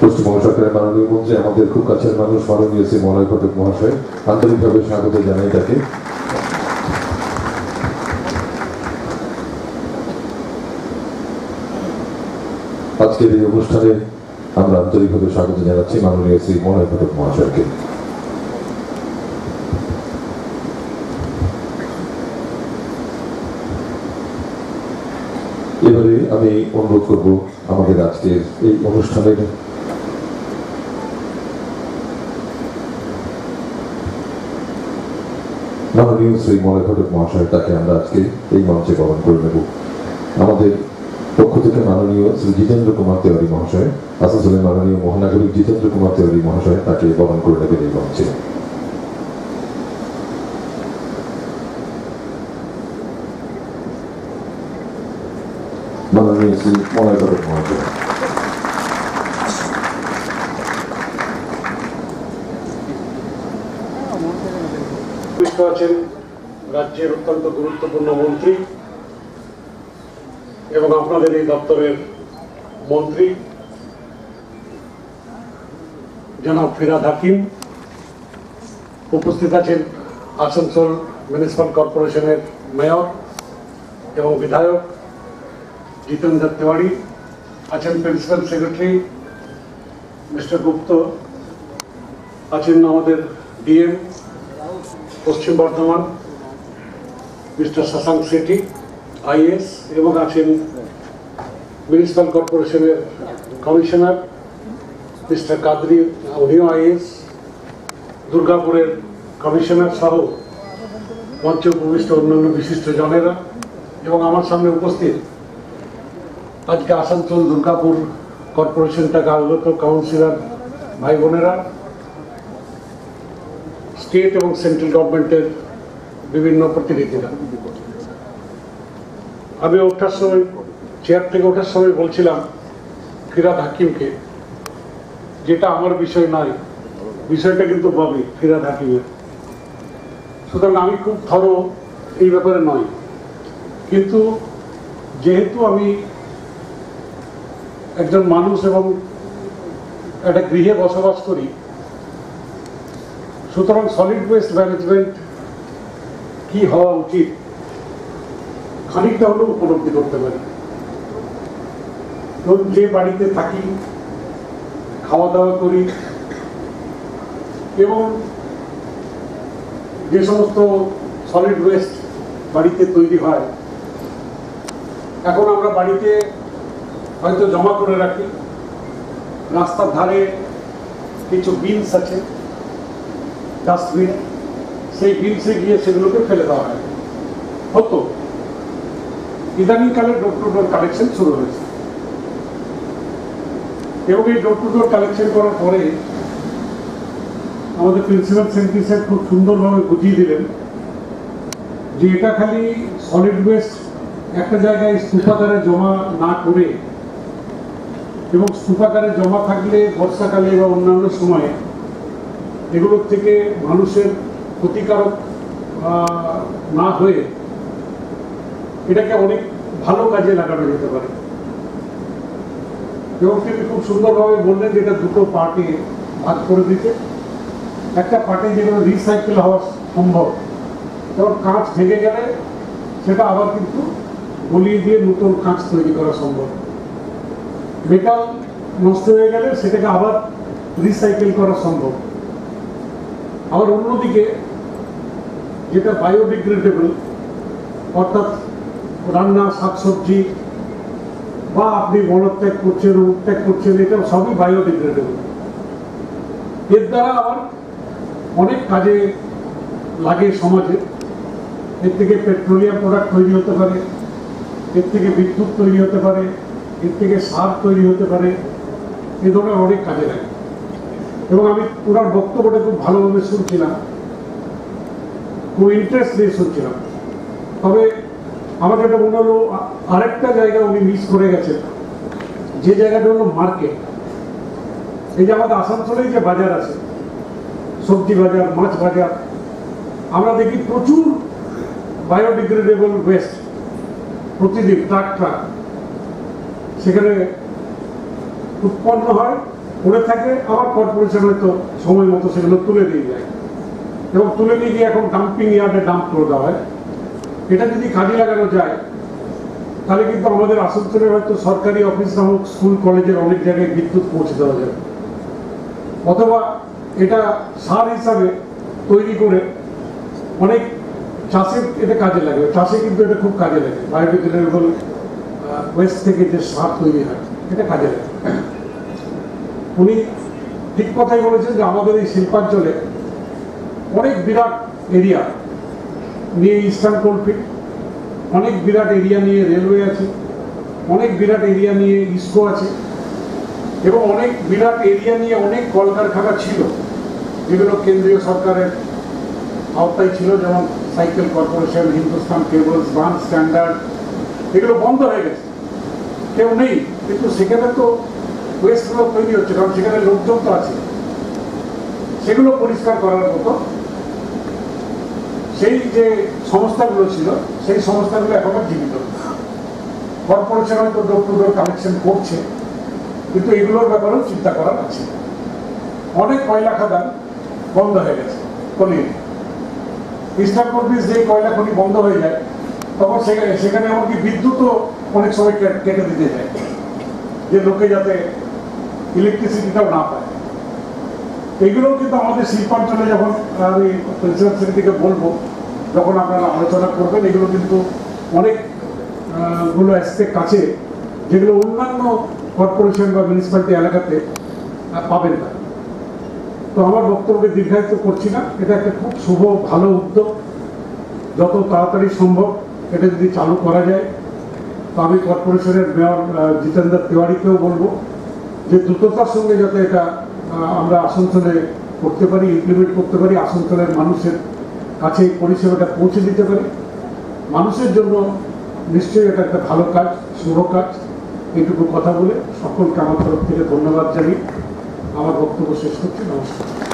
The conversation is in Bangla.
পশ্চিমবঙ্গ সরকারের মাননীয় মন্ত্রী, আমাদের খুব কাছের মানুষ, মাননীয় শ্রী মলয় ঘটক মহাশয়। আন্তরিকভাবে স্বাগত জানাই তাকে। আজকের এই অনুষ্ঠানে আমরা আন্তরিকভাবে স্বাগত জানাচ্ছি মাননীয় শ্রী মলয় ঘটক মহাশয়কে। এবারে আমি অনুরোধ করব আমাদের আজকের এই অনুষ্ঠানের মাননীয় শ্রী মলয় ঘটক মহাশয় তাকে আমরা আজকে এই মঞ্চে বরণ করে নেব। আমাদের পক্ষ থেকে মাননীয় শ্রী জিতেন্দ্র কুমার তেওয়ারি মহাশয় আসানসোলের মাননীয় মহানাগরিক জিতেন্দ্র কুমার তেওয়ারি মহাশয় তাকে বরণ করে নেবেন এই মঞ্চে। মাননীয় শ্রী মলয় ঘটক মহাশয়। আছেন রাজ্যের অত্যন্ত গুরুত্বপূর্ণ মন্ত্রী এবং আপনাদের এই দপ্তরের মন্ত্রী, জনাব ফিরাদ হাকিম। উপস্থিত আছেন আসানসোল মিউনিসিপাল কর্পোরেশনের মেয়র এবং বিধায়ক জিতেন্দ্র তিওয়ারি, আছেন প্রিন্সিপাল সেক্রেটারি মিস্টার গুপ্ত, আছেন আমাদের DM Paschim Bardhaman, mister Shashank Sethi IAS এবং আছেন মিউনিসিপ্যাল কর্পোরেশনের কমিশনার, মিস্টার কাদরি, উনিও আইএস, দুর্গাপুরের কমিশনার সহ মঞ্চে উপবিষ্ট অন্যান্য বিশিষ্ট জনেরা এবং আমার সামনে উপস্থিত আজকে আসানসোল দুর্গাপুর কর্পোরেশন আগত কাউন্সিলর ভাই বোনেরা স্টেট এবং সেন্ট্রাল গভর্নমেন্টের বিভিন্ন প্রতিনিধিরা। আমি ওঠার সময়, চেয়ার থেকে ওঠার সময় বলছিলাম ফিরাদ হাকিমকে, যেটা আমার বিষয় নয় বিষয়টা কিন্তু ববি ফিরাদ হাকিমের। সুতরাং আমি খুব থরো এই ব্যাপারে নয় কিন্তু যেহেতু আমি একজন মানুষ এবং একটা গৃহে বসবাস করি সুতরাং সলিড ওয়েস্ট ম্যানেজমেন্ট কি হওয়া উচিত? খানিকটা হলেও উপলব্ধি করতে পারি। ধরুন যে বাড়িতে থাকি খাওয়া দাওয়া করি, এবং যে সমস্ত সলিড ওয়েস্ট বাড়িতে তৈরি হয়, এখন আমরা বাড়িতে হয়তো জমা করে রাখি, রাস্তার ধারে কিছু বিনস আছে ডাস্টবিন সেই বিনসে গিয়ে সেগুলোকে ফেলে দেওয়া হয়। হতো। ইদানিংকালে ডোর টু ডোর কালেকশন শুরু হয়েছে। এবং এই ডোর টু ডোর কালেকশন করার পরে আমাদের প্রিন্সিপাল সেন্ট্রি স্যার খুব সুন্দরভাবে বুঝিয়ে দিলেন যে এটা খালি সলিড ওয়েস্ট একটা জায়গায় স্তূপাকারে জমা না করে এবং স্তূপাকারে জমা থাকলে বর্ষাকালে বা অন্যান্য সময়ে এগুলোর থেকে মানুষের ক্ষতিকারক না হয়ে এটাকে অনেক ভালো কাজে লাগানো যেতে পারে। এবং তিনি খুব সুন্দরভাবে বললেন যে এটা দুটো পার্টে ভাগ করে দিতে। একটা পার্টে যেগুলো রিসাইকেল হওয়া সম্ভব, যেমন কাঁচ ভেঙে গেলে সেটা আবার কিন্তু গলিয়ে দিয়ে নতুন কাঁচ তৈরি করা সম্ভব। মেটাল নষ্ট হয়ে গেলে সেটাকে আবার রিসাইকেল করা সম্ভব। আবার অন্যদিকে যেটা বায়োডিগ্রেডেবল অর্থাৎ রান্না, শাকসবজি, বা আপনি মলত্যাগ করছেন, উত্যাগ করছেন, এটা সবই বায়োডিগ্রেডেবল এর দ্বারা আবার অনেক কাজে লাগে সমাজে। এর থেকে পেট্রোলিয়াম প্রোডাক্ট তৈরি হতে পারে, এর থেকে বিদ্যুৎ তৈরি হতে পারে, এর থেকে সার তৈরি হতে পারে, এ ধরনের অনেক কাজে লাগে। এবং আমি ওনার বক্তব্যটা খুব ভালোভাবে শুনছিলাম। খুব ইন্টারেস্ট দিয়ে শুনছিলাম। তবে আমার যেটা মনে হলো আরেকটা জায়গা উনি মিস করে গেছেন। যে জায়গাটা হলো মার্কেট এই যে আমাদের আসানসোলেই যে বাজার আছে, সবজি বাজার, মাছ বাজার, আমরা দেখি প্রচুর বায়োডিগ্রেডেবল ওয়েস্ট প্রতিদিন ট্রাক ট্রাক সেখানে উৎপন্ন হয় পড়ে থাকে, আবার কর্পোরেশন হয়তো সময় মতো সেগুলো তুলে দিয়ে যায়। এবং তুলে নিয়ে গিয়ে এখন ডাম্পিং ইয়ার্ডে ডাম্প করে দেওয়া হয়। এটা যদি কাজে লাগানো যায়, তাহলে কিন্তু আমাদের আসানসোলের হয়তো সরকারি অফিস হোক, স্কুল, কলেজের অনেক জায়গায় বিদ্যুৎ পৌঁছে দেওয়া যাবে অথবা এটা সার হিসাবে তৈরি করে অনেক চাষের এটা কাজে লাগে। চাষে কিন্তু এটা খুব কাজে লাগে। বায়োডিগ্রেডেবল ওয়েস্ট থেকে যে সার তৈরি হয়, এটা কাজে লাগে। উনি ঠিক কথাই বলেছেন যে আমাদের এই শিল্পাঞ্চলে অনেক বিরাট এরিয়া নিয়ে ইস্টার্ন কোলফিল্ড অনেক বিরাট এরিয়া নিয়ে রেলওয়ে আছে, অনেক বিরাট এরিয়া নিয়ে ইস্কো আছে, এবং অনেক বিরাট এরিয়া নিয়ে অনেক কলকারখানা ছিল। যেগুলো কেন্দ্রীয় সরকারের আওতায় ছিল, যেমন cycle corporation Hindustan cables Burn Standard এগুলো বন্ধ হয়ে গেছে। কেউ নেই, কিন্তু সেখানে তো ওয়েস্টগুলো তৈরি হচ্ছে, কারণ সেখানে লোকজন তো আছে। সেগুলো পরিষ্কার করার মতো। সেই যে সংস্থাগুলো ছিল, সেই সংস্থাগুলো এখনও জীবিত কর্পোরেশন হয়তো ডোর করছে, কিন্তু এগুলোর ব্যাপারেও চিন্তা করার আছে। অনেক কয়লা খাদান বন্ধ হয়ে গেছে কলিয়ে যে কয়লা খনি বন্ধ হয়ে যায়, তখন সেখানে সেখানে এমনকি বিদ্যুৎও অনেক সময় কেটে দিতে যায়। যে লোকে যাতে ইলেকট্রিসিটিটাও না পায়। এগুলোও কিন্তু আমাদের শিল্পাঞ্চলে যখন আমি প্রিন্সিপাল সেক্রেটারিকে বলব যখন আপনারা আলোচনা করবেন এগুলো কিন্তু অনেক আহ, গুলো অ্যাসপেক্ট আছে যেগুলো অন্যান্য কর্পোরেশন বা মিউনিসিপ্যালিটি এলাকাতে পাবেন না। তো আমার বক্তব্যকে দীর্ঘায়িত করছি না। এটা একটা খুব শুভ ভালো উদ্যোগ। যত তাড়াতাড়ি সম্ভব এটা যদি চালু করা যায়। তো আমি কর্পোরেশনের মেয়র জিতেন্দ্র তিওয়ারিকেও বলব যে দ্রুততার সঙ্গে যাতে এটা আমরা আসানসোলে করতে পারি ইমপ্লিমেন্ট করতে পারি, আসানসোলের মানুষের কাছে এই পরিষেবাটা পৌঁছে দিতে পারি। মানুষের জন্য নিশ্চয়ই এটা একটা ভালো কাজ, শুভ কাজ। এইটুকু কথা বলে সকলকে আমার তরফ থেকে ধন্যবাদ জানিয়ে আমার বক্তব্য শেষ করছি। নমস্কার।